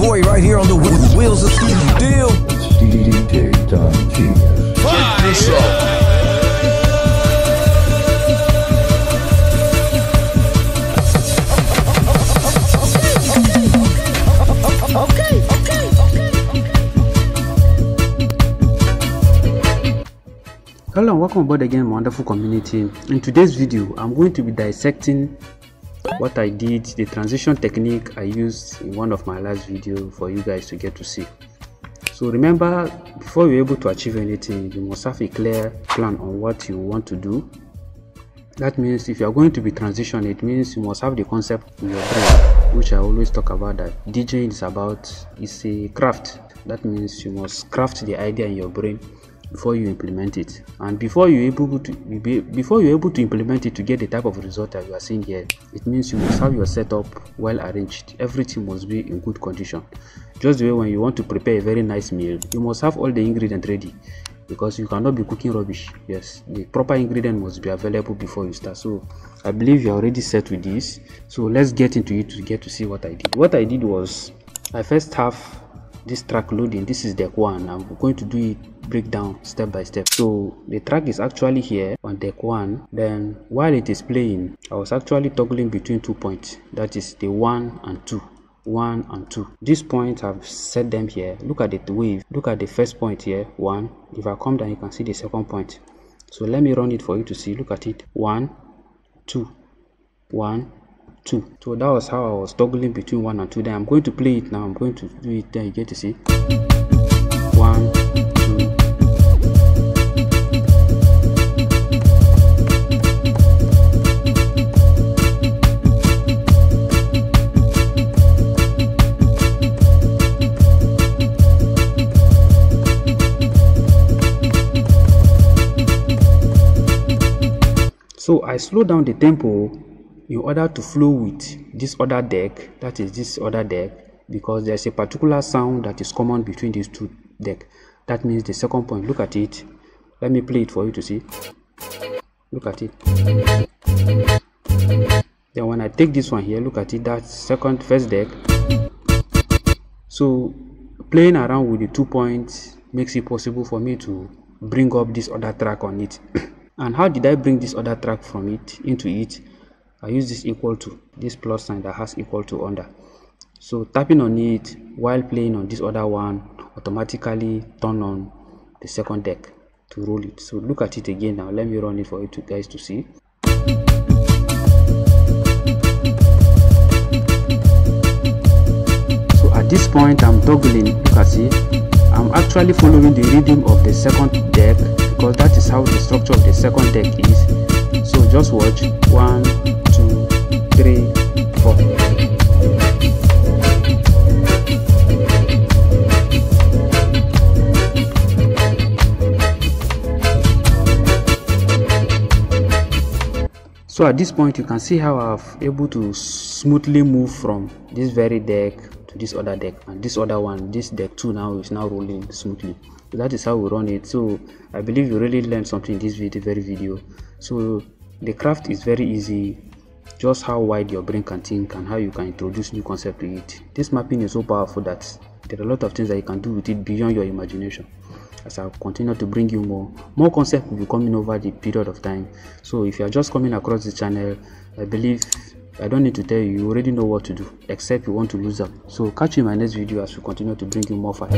boy right here on the wheels of Steve Deal. DJ Don Genius. This out. Hello and welcome aboard again wonderful community. In today's video, I'm going to be dissecting what I did, the transition technique I used in one of my last video for you guys to get to see. So remember, before you're able to achieve anything, you must have a clear plan on what you want to do. That means if you're going to be transitioning, it means you must have the concept in your brain, which I always talk about that DJing is about, it's a craft. That means you must craft the idea in your brain before you implement it. And before you're able to before you're able to implement it to get the type of result that you are seeing here it means you must have your setup well arranged. Everything must be in good condition. Just the way when you want to prepare a very nice meal you must have all the ingredients ready because you cannot be cooking rubbish. Yes the proper ingredient must be available before you start. So i believe you're already set with this. So let's get into it to get to see what i did. What i did was i first have this track loading this is deck one. I'm going to do it breakdown step by step. So the track is actually here on deck one. Then while it is playing i was actually toggling between two points. That is the one and two. One and two. These points i've set them here. Look at the wave. Look at the first point here. One. If i come down you can see the second point. So let me run it for you to see. Look at it. One two. One two. So that was how i was toggling between one and two. Then i'm going to play it now. I'm going to do it there. You get to see. One two. So i slow down the tempo in order to flow with this other deck that is this other deck because there's a particular sound that is common between these two deck. That means the second point look at it. Let me play it for you to see. Look at it. Then when i take this one here look at it that second first deck. So playing around with the two points makes it possible for me to bring up this other track on it. And how did i bring this other track from it into it I use this equal to this plus sign that has equal to under. So tapping on it while playing on this other one automatically turn on the second deck to roll it. So look at it again now. Let me run it for you to guys to see. So at this point i'm toggling. Look at see i'm actually following the rhythm of the second deck because that is how the structure of the second deck is. So just watch. One three four so at this point you can see how i've able to smoothly move from this very deck to this other deck. And this other one this deck 2 now is now rolling smoothly. So that is how we run it. So i believe you really learned something in this video very video. So the craft is very easy just how wide your brain can think and how you can introduce new concept to it. This mapping is so powerful that there are a lot of things that you can do with it beyond your imagination. As i continue to bring you more more concept will be coming over the period of time. So if you are just coming across the channel i believe i don't need to tell you you already know what to do except you want to lose up. So catch you in my next video as we continue to bring you more fire